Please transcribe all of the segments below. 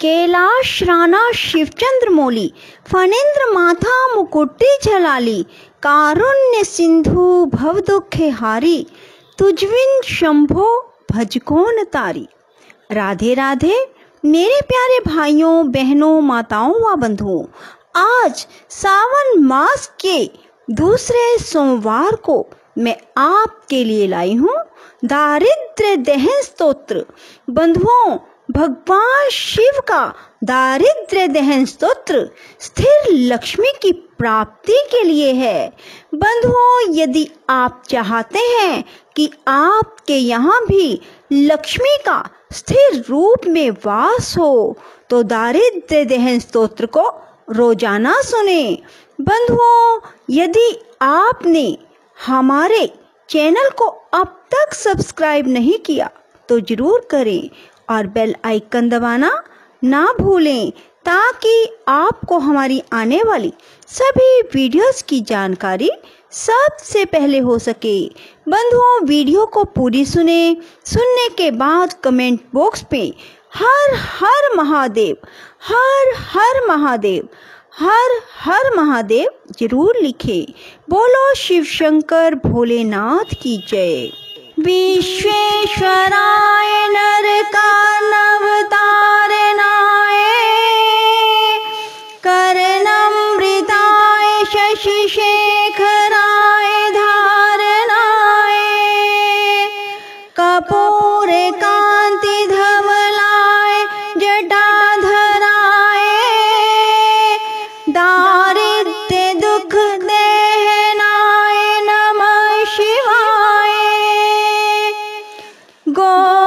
कैलाश राणा शिवचंद्र मोली, फणेन्द्र माथा मुकुट्टी झलाली, कारुण्य सिंधु भव दुखे हारी तुझविन शंभो भज कौन तारी। राधे राधे, मेरे प्यारे भाइयों, बहनों, माताओं व बंधुओं, आज सावन मास के दूसरे सोमवार को मैं आपके लिए लाई हूँ दारिद्र दहन स्तोत्र। बंधुओं भगवान शिव का दारिद्र दहन स्तोत्र स्थिर लक्ष्मी की प्राप्ति के लिए है। बंधुओं, यदि आप चाहते हैं कि आपके यहाँ भी लक्ष्मी का स्थिर रूप में वास हो तो दारिद्र दहन स्तोत्र को रोज़ाना सुने। बंधुओं, यदि आपने हमारे चैनल को अब तक सब्सक्राइब नहीं किया तो ज़रूर करें और बेल आइकन दबाना ना भूलें, ताकि आपको हमारी आने वाली सभी वीडियोस की जानकारी सबसे पहले हो सके। बंधुओं, वीडियो को पूरी सुने, सुनने के बाद कमेंट बॉक्स पे हर हर महादेव, हर हर महादेव, हर हर महादेव ज़रूर लिखे। बोलो शिव शंकर भोलेनाथ की जय। विश्वेश्वराय नर का नवतारनाय कर्णमृताय शशिशेखराय こ。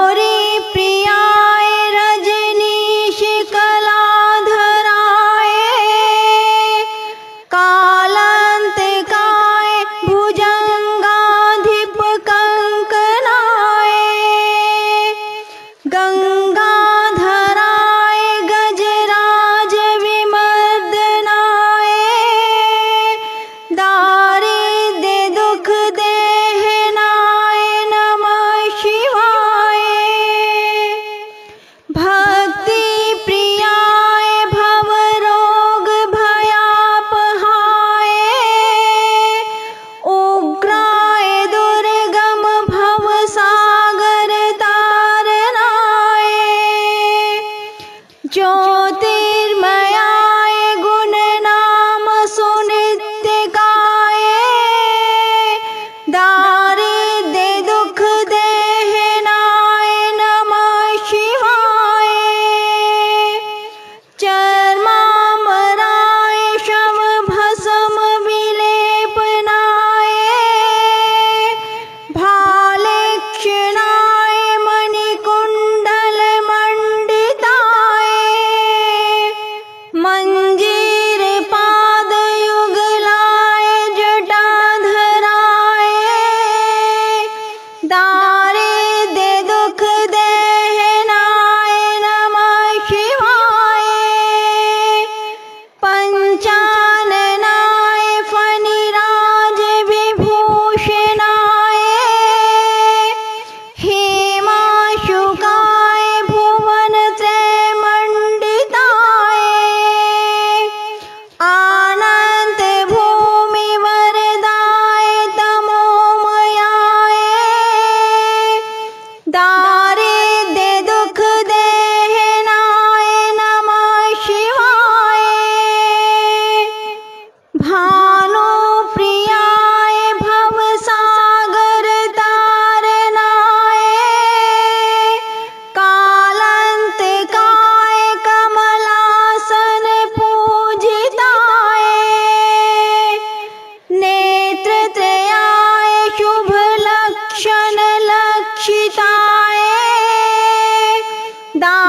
दारिद्र्य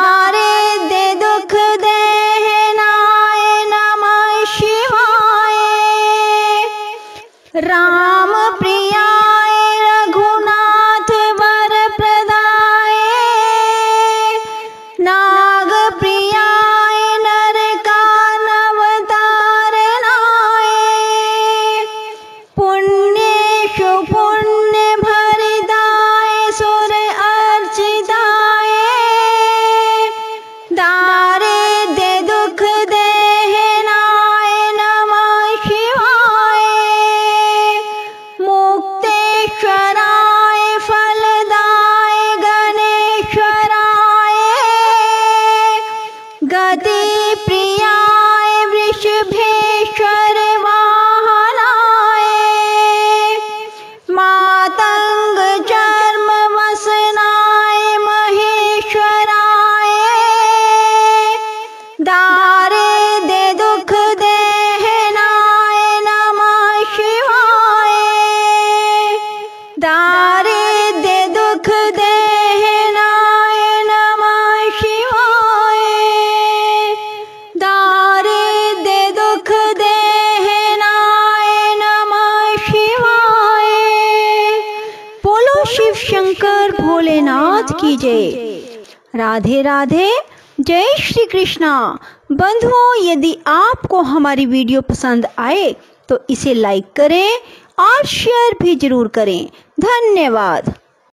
गदे की राधे राधे, जय श्री कृष्णा। बंधुओं, यदि आपको हमारी वीडियो पसंद आए तो इसे लाइक करें और शेयर भी ज़रूर करें। धन्यवाद।